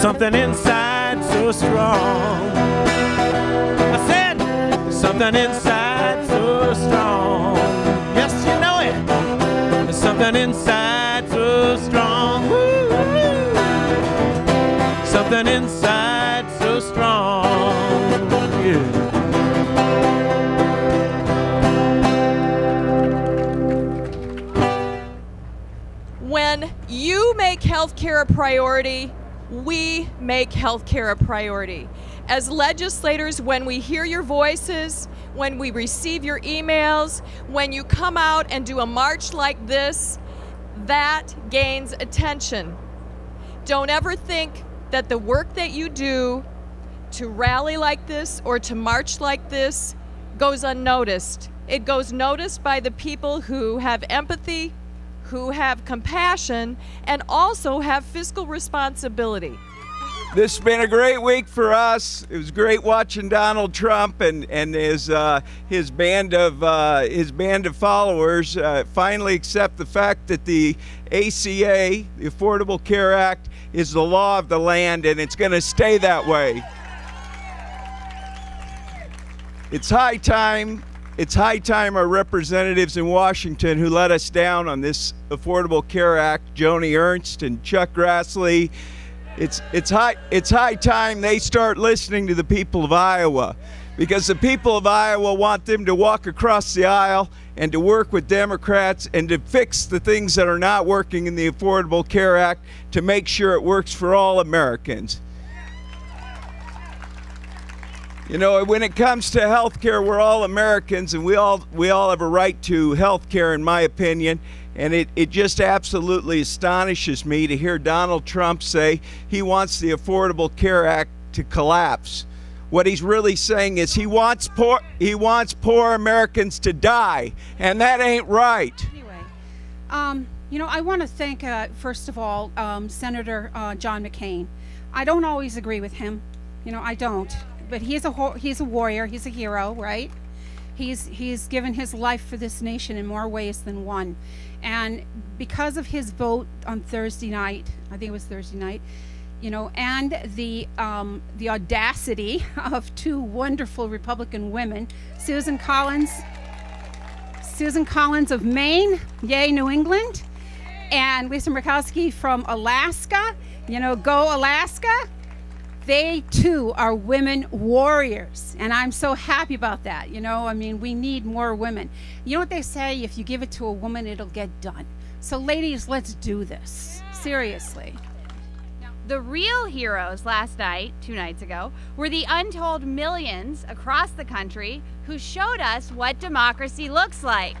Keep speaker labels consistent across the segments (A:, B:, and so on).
A: something inside so strong. I said, something inside so strong. Yes, you know it. Something inside so strong. Woo-hoo. Something inside so strong. Yeah.
B: When you make healthcare a priority, we make healthcare a priority. As legislators, when we hear your voices, when we receive your emails, when you come out and do a march like this, that gains attention. Don't ever think that the work that you do to rally like this or to march like this goes unnoticed. It goes noticed by the people who have empathy, who have compassion, and also have fiscal responsibility.
C: This has been a great week for us. It was great watching Donald Trump and and his uh, his band of uh, his band of followers uh, finally accept the fact that the ACA, the Affordable Care Act, is the law of the land, and it's going to stay that way. It's high time. It's high time our representatives in Washington who let us down on this Affordable Care Act, Joni Ernst and Chuck Grassley, it's it's high it's high time they start listening to the people of Iowa because the people of Iowa want them to walk across the aisle and to work with Democrats and to fix the things that are not working in the Affordable Care Act to make sure it works for all Americans. You know, when it comes to health care, we're all Americans and we all we all have a right to health care in my opinion. And it, it just absolutely astonishes me to hear Donald Trump say he wants the Affordable Care Act to collapse. What he's really saying is he wants poor he wants poor Americans to die, and that ain't right.
D: Anyway, um, you know, I want to thank uh, first of all um, Senator uh, John McCain. I don't always agree with him, you know, I don't, but he's a he's a warrior, he's a hero, right? He's he's given his life for this nation in more ways than one, and because of his vote on Thursday night, I think it was Thursday night, you know, and the um, the audacity of two wonderful Republican women, Susan Collins, Susan Collins of Maine, yay New England, and Lisa Murkowski from Alaska. You know, go Alaska. They too are women warriors, and I'm so happy about that. You know, I mean, we need more women. You know what they say? If you give it to a woman, it'll get done. So, ladies, let's do this. Seriously.
E: The real heroes last night, two nights ago, were the untold millions across the country who showed us what democracy looks like.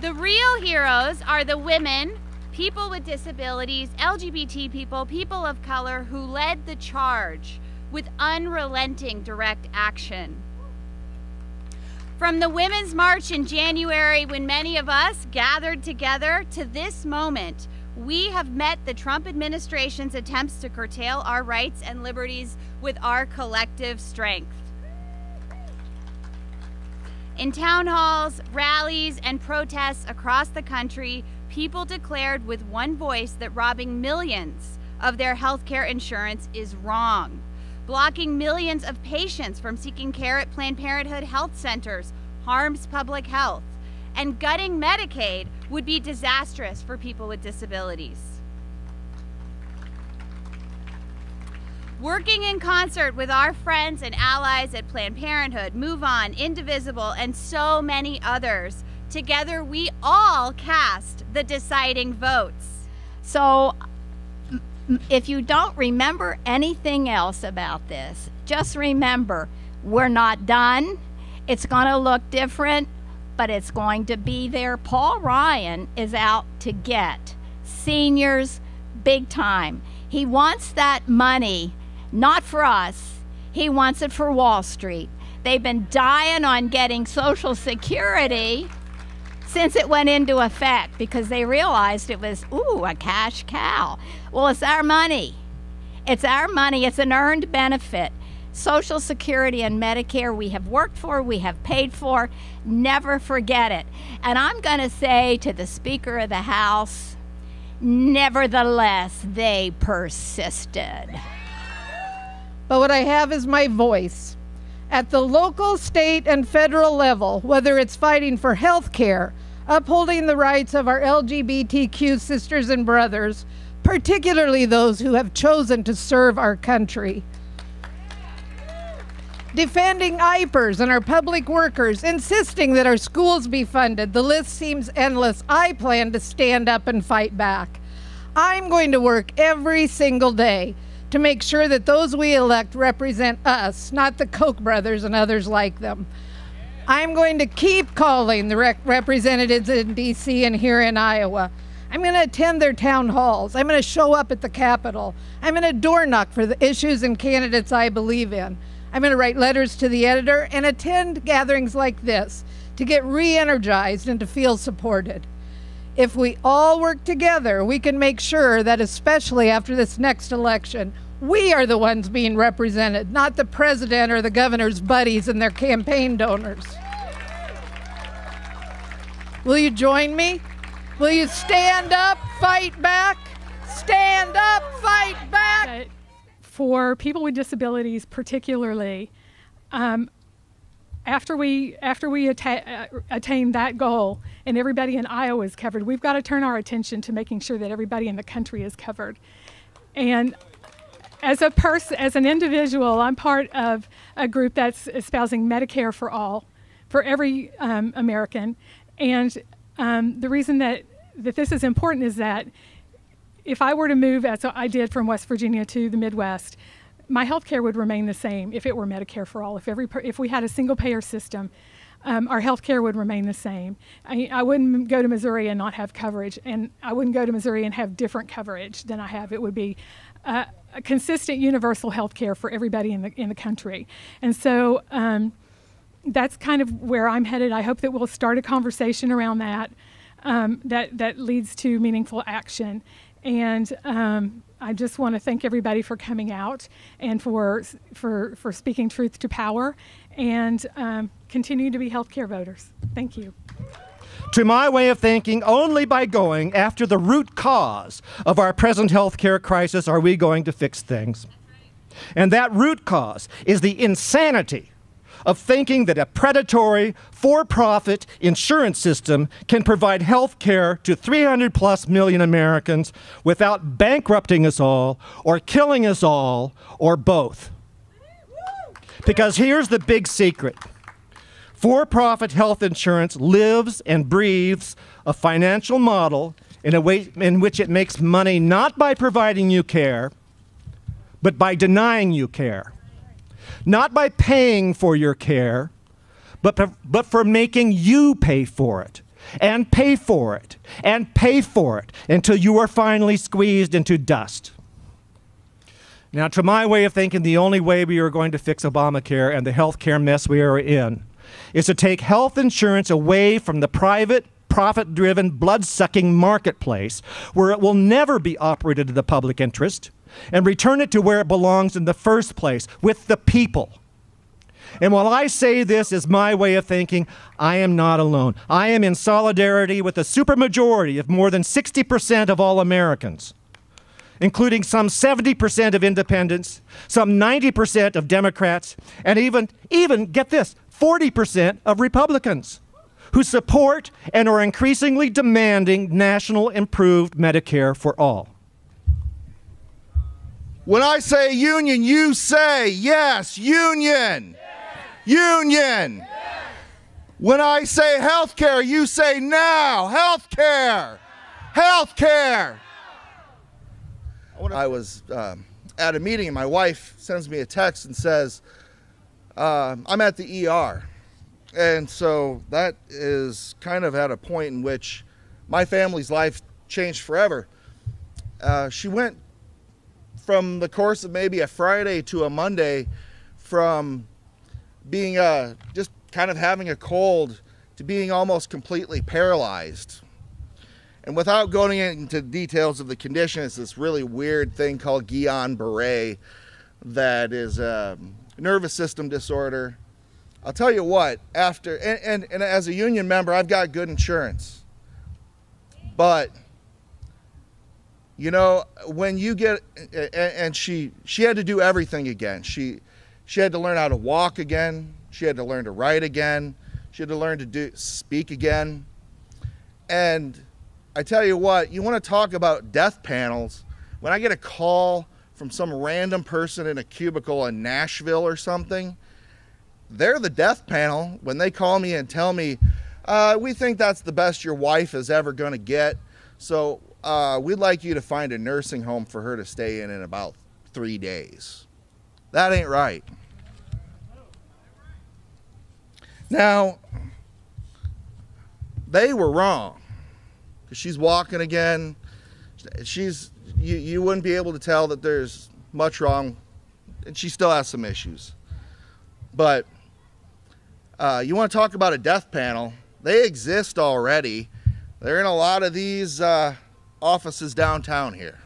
E: The real heroes are the women, people with disabilities, LGBT people, people of color who led the charge with unrelenting direct action. From the Women's March in January, when many of us gathered together, to this moment, we have met the Trump administration's attempts to curtail our rights and liberties with our collective strength. In town halls, rallies, and protests across the country, people declared with one voice that robbing millions of their health care insurance is wrong, blocking millions of patients from seeking care at Planned Parenthood health centers harms public health, and gutting Medicaid would be disastrous for people with disabilities. Working in concert with our friends and allies at Planned Parenthood, Move On, Indivisible, and so many others, together we all cast the deciding votes.
F: So, if you don't remember anything else about this, just remember we're not done. It's going to look different but it's going to be there. Paul Ryan is out to get seniors big time. He wants that money not for us, he wants it for Wall Street. They've been dying on getting Social Security since it went into effect because they realized it was, ooh, a cash cow. Well, it's our money. It's our money. It's an earned benefit. Social Security and Medicare we have worked for, we have paid for. Never forget it. And I'm going to say to the Speaker of the House, Nevertheless, they persisted.
G: But what I have is my voice. At the local, state, and federal level, whether it's fighting for health care, upholding the rights of our LGBTQ sisters and brothers, particularly those who have chosen to serve our country. Defending IPERS and our public workers, insisting that our schools be funded. The list seems endless. I plan to stand up and fight back. I'm going to work every single day to make sure that those we elect represent us, not the Koch brothers and others like them. I'm going to keep calling the rec- representatives in DC and here in Iowa. I'm going to attend their town halls. I'm going to show up at the Capitol. I'm going to door knock for the issues and candidates I believe in. I'm going to write letters to the editor and attend gatherings like this to get re energized and to feel supported. If we all work together, we can make sure that, especially after this next election, we are the ones being represented, not the president or the governor's buddies and their campaign donors. Will you join me? Will you stand up, fight back? Stand up, fight back.
H: For people with disabilities, particularly, um, after we after we atta- uh, attain that goal and everybody in Iowa is covered, we've got to turn our attention to making sure that everybody in the country is covered. And as a person, as an individual, I'm part of a group that's espousing Medicare for all, for every um, American. And um, the reason that that this is important is that if I were to move, as I did from West Virginia to the Midwest, my health care would remain the same if it were Medicare for all. If every if we had a single payer system, um, our health care would remain the same. I, I, wouldn't go to Missouri and not have coverage, and I wouldn't go to Missouri and have different coverage than I have. It would be uh, a consistent universal health care for everybody in the in the country, and so. Um, that's kind of where I'm headed. I hope that we'll start a conversation around that um, that that leads to meaningful action. And um, I just want to thank everybody for coming out and for for for speaking truth to power, and um, continue to be healthcare voters. Thank you.
I: To my way of thinking, only by going after the root cause of our present healthcare crisis are we going to fix things. And that root cause is the insanity of thinking that a predatory, for profit insurance system can provide health care to 300 plus million Americans without bankrupting us all, or killing us all, or both. Because here's the big secret for profit health insurance lives and breathes a financial model in a way in which it makes money not by providing you care, but by denying you care not by paying for your care, but, but for making you pay for it and pay for it and pay for it until you are finally squeezed into dust. Now, to my way of thinking, the only way we are going to fix Obamacare and the health care mess we are in is to take health insurance away from the private, profit driven, blood sucking marketplace where it will never be operated to the public interest and return it to where it belongs in the first place with the people. And while I say this is my way of thinking, I am not alone. I am in solidarity with a supermajority of more than 60% of all Americans, including some 70% of independents, some 90% of Democrats, and even, even get this, 40% of Republicans who support and are increasingly demanding national improved Medicare for all.
J: When I say union, you say yes, union. Yes. Union. Yes. When I say healthcare, you say now, healthcare. Healthcare. I was uh, at a meeting and my wife sends me a text and says, uh, I'm at the ER. And so that is kind of at a point in which my family's life changed forever. Uh, she went from the course of maybe a Friday to a Monday, from being uh, just kind of having a cold to being almost completely paralyzed. And without going into details of the condition, it's this really weird thing called Guillain-Barré that is a nervous system disorder. I'll tell you what, after, and, and, and as a union member, I've got good insurance. But You know, when you get and she she had to do everything again. She she had to learn how to walk again. She had to learn to write again. She had to learn to do speak again. And I tell you what, you want to talk about death panels. When I get a call from some random person in a cubicle in Nashville or something, they're the death panel. When they call me and tell me, uh, we think that's the best your wife is ever going to get. So uh, we'd like you to find a nursing home for her to stay in in about three days. That ain't right. Now, they were wrong because she's walking again. She's you, you wouldn't be able to tell that there's much wrong, and she still has some issues. But uh, you want to talk about a death panel? They exist already. They're in a lot of these uh, offices downtown here.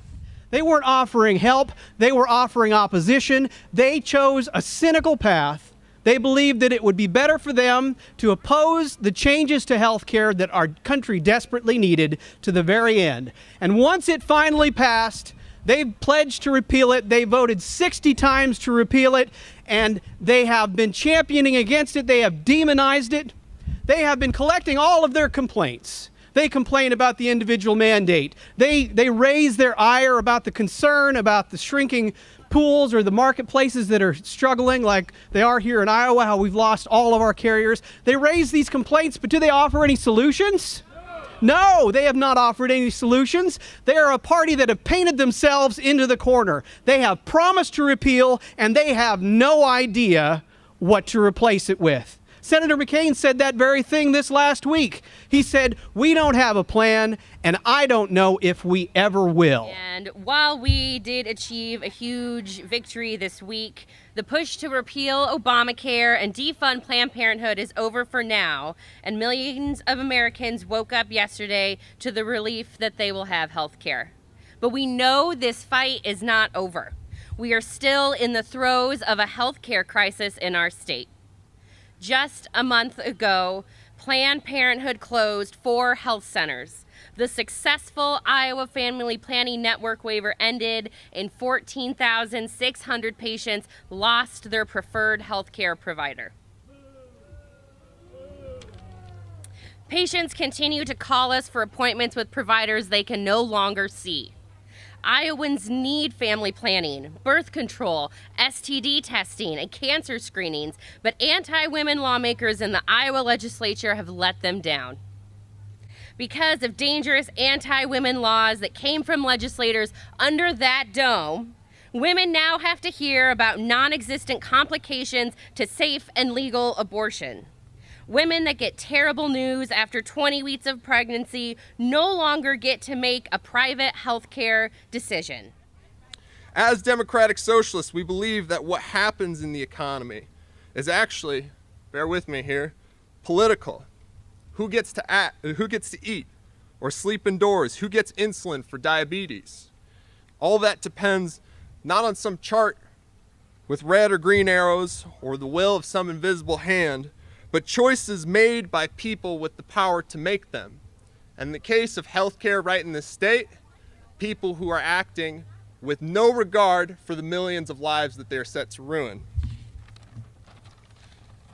K: They weren't offering help, they were offering opposition. They chose a cynical path they believed that it would be better for them to oppose the changes to health care that our country desperately needed to the very end. And once it finally passed, they pledged to repeal it. They voted 60 times to repeal it, and they have been championing against it. They have demonized it. They have been collecting all of their complaints. They complain about the individual mandate. They, they raise their ire about the concern about the shrinking pools or the marketplaces that are struggling, like they are here in Iowa, how we've lost all of our carriers. They raise these complaints, but do they offer any solutions? No, they have not offered any solutions. They are a party that have painted themselves into the corner. They have promised to repeal, and they have no idea what to replace it with. Senator McCain said that very thing this last week. He said, We don't have a plan, and I don't know if we ever will.
L: And while we did achieve a huge victory this week, the push to repeal Obamacare and defund Planned Parenthood is over for now, and millions of Americans woke up yesterday to the relief that they will have health care. But we know this fight is not over. We are still in the throes of a health care crisis in our state. Just a month ago, Planned Parenthood closed four health centers. The successful Iowa Family Planning Network waiver ended, and 14,600 patients lost their preferred health care provider. Patients continue to call us for appointments with providers they can no longer see. Iowans need family planning, birth control, STD testing, and cancer screenings, but anti women lawmakers in the Iowa legislature have let them down. Because of dangerous anti women laws that came from legislators under that dome, women now have to hear about non existent complications to safe and legal abortion. Women that get terrible news after 20 weeks of pregnancy no longer get to make a private health care decision.
M: As democratic socialists, we believe that what happens in the economy is actually, bear with me here, political. Who gets to act, who gets to eat or sleep indoors? Who gets insulin for diabetes? All that depends not on some chart with red or green arrows or the will of some invisible hand, but choices made by people with the power to make them. And in the case of healthcare right in this state, people who are acting with no regard for the millions of lives that they are set to ruin.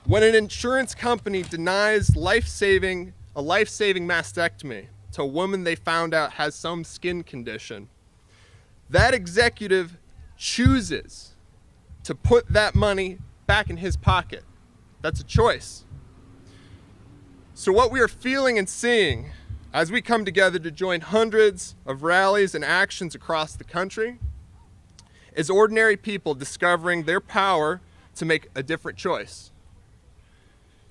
M: When an insurance company denies life-saving, a life-saving mastectomy to a woman they found out has some skin condition, that executive chooses to put that money back in his pocket. That's a choice. So, what we are feeling and seeing as we come together to join hundreds of rallies and actions across the country is ordinary people discovering their power to make a different choice.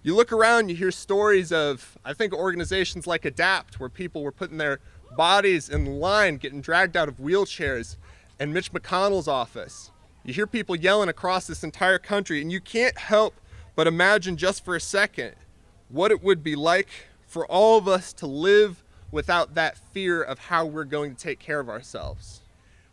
M: You look around, you hear stories of, I think, organizations like ADAPT, where people were putting their bodies in line, getting dragged out of wheelchairs, and Mitch McConnell's office. You hear people yelling across this entire country, and you can't help but imagine just for a second what it would be like for all of us to live without that fear of how we're going to take care of ourselves.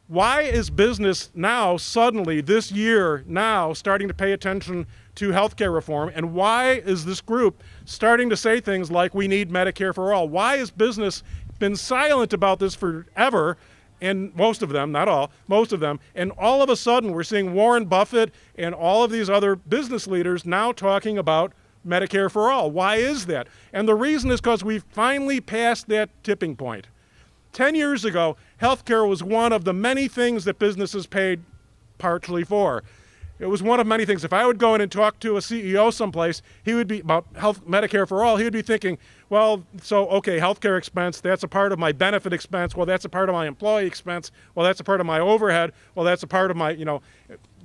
N: Why is business now, suddenly, this year, now, starting to pay attention to healthcare reform? And why is this group starting to say things like we need Medicare for all? Why has business been silent about this forever? and most of them, not all, most of them, and all of a sudden we're seeing Warren Buffett and all of these other business leaders now talking about Medicare for all. Why is that? And the reason is because we've finally passed that tipping point. Ten years ago, healthcare was one of the many things that businesses paid partially for. It was one of many things. If I would go in and talk to a CEO someplace, he would be about health Medicare for all. He would be thinking, well, so okay, healthcare expense, that's a part of my benefit expense. Well, that's a part of my employee expense. Well, that's a part of my overhead. Well, that's a part of my, you know.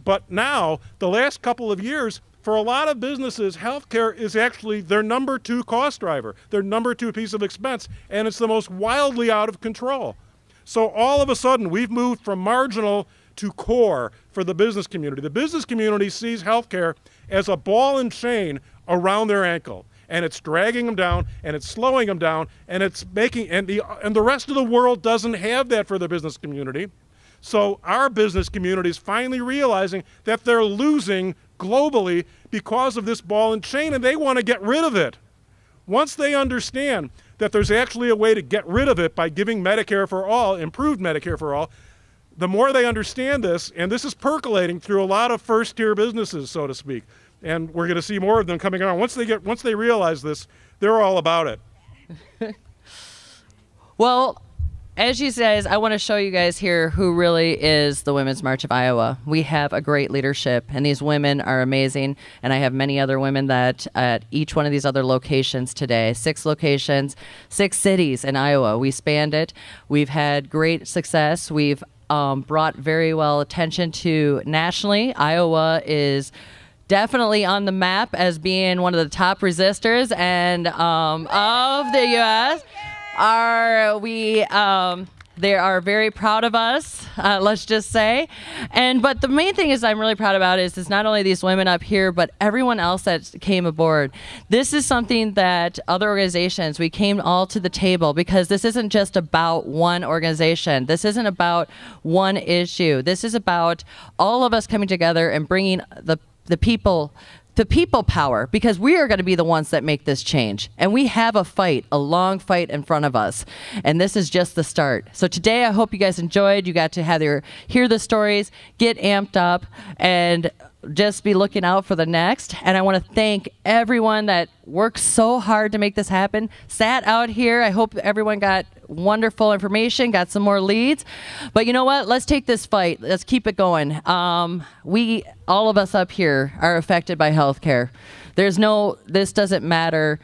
N: But now, the last couple of years, for a lot of businesses, healthcare is actually their number two cost driver, their number two piece of expense, and it's the most wildly out of control. So all of a sudden, we've moved from marginal to core for the business community. The business community sees healthcare as a ball and chain around their ankle. And it's dragging them down, and it's slowing them down, and it's making, and the, and the rest of the world doesn't have that for the business community. So our business community is finally realizing that they're losing globally because of this ball and chain, and they want to get rid of it. Once they understand that there's actually a way to get rid of it by giving Medicare for all, improved Medicare for all, the more they understand this, and this is percolating through a lot of first-tier businesses, so to speak, and we're going to see more of them coming on. Once they get, once they realize this, they're all about it.
O: well, as she says, I want to show you guys here who really is the Women's March of Iowa. We have a great leadership, and these women are amazing. And I have many other women that at each one of these other locations today, six locations, six cities in Iowa. We spanned it. We've had great success. We've um, brought very well attention to nationally. Iowa is definitely on the map as being one of the top resistors and um, of the U.S. Are we? Um, they are very proud of us, uh, let's just say. And but the main thing is I'm really proud about is is not only these women up here, but everyone else that came aboard. This is something that other organizations we came all to the table because this isn't just about one organization. This isn't about one issue. This is about all of us coming together and bringing the the people the people power because we are going to be the ones that make this change. And we have a fight, a long fight in front of us. And this is just the start. So today I hope you guys enjoyed. You got to have your hear the stories, get amped up and just be looking out for the next. And I want to thank everyone that worked so hard to make this happen, sat out here. I hope everyone got wonderful information, got some more leads. But you know what? Let's take this fight. Let's keep it going. Um, we, all of us up here, are affected by healthcare. There's no, this doesn't matter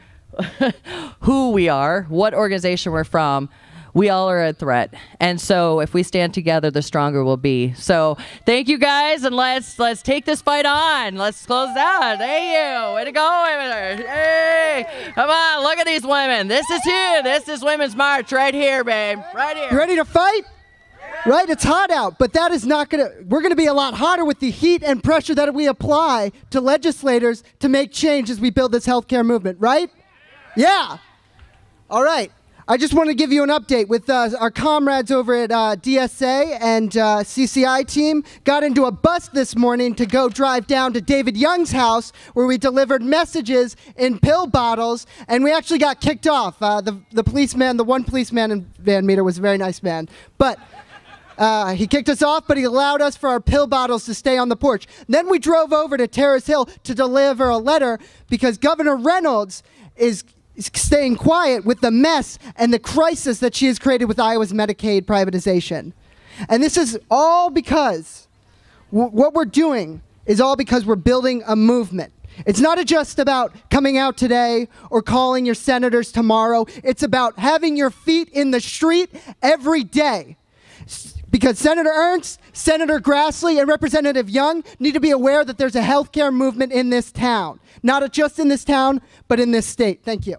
O: who we are, what organization we're from we all are a threat. And so if we stand together, the stronger we'll be. So thank you guys, and let's let's take this fight on. Let's close out. Hey you, way to go, women! Hey, come on, look at these women. This is here. This is Women's March right here, babe. Right here.
P: You ready to fight? Right? It's hot out, but that is not to, we're to be a lot hotter with the heat and pressure that we apply to legislators to make change as we build this healthcare movement, right? Yeah. All right. I just want to give you an update with uh, our comrades over at uh, DSA and uh, CCI team got into a bus this morning to go drive down to David Young's house where we delivered messages in pill bottles and we actually got kicked off. Uh, the, the policeman, the one policeman in Van Meter was a very nice man. But uh, he kicked us off, but he allowed us for our pill bottles to stay on the porch. Then we drove over to Terrace Hill to deliver a letter because Governor Reynolds is staying quiet with the mess and the crisis that she has created with Iowa's Medicaid privatization. And this is all because what we're doing is all because we're building a movement. It's not just about coming out today or calling your senators tomorrow. It's about having your feet in the street every day. Because Senator Ernst, Senator Grassley, and Representative Young need to be aware that there's a healthcare movement in this town. Not just in this town, but in this state. Thank you.